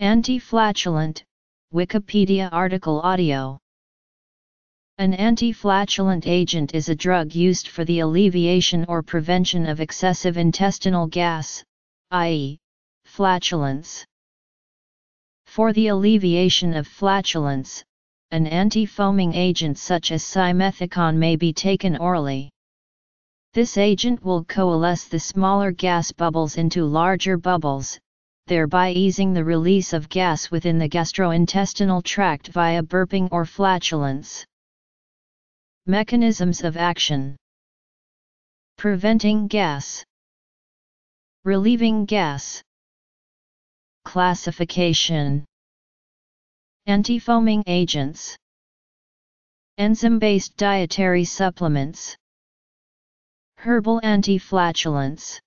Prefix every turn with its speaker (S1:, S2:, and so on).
S1: Anti-flatulent, Wikipedia article audio. An anti-flatulent agent is a drug used for the alleviation or prevention of excessive intestinal gas, i.e., flatulence. For the alleviation of flatulence, an anti-foaming agent such as simethicone may be taken orally. This agent will coalesce the smaller gas bubbles into larger bubbles, thereby easing the release of gas within the gastrointestinal tract via burping or flatulence. Mechanisms of action. Preventing gas. Relieving gas. Classification. Antifoaming agents. Enzyme-based dietary supplements. Herbal anti-flatulants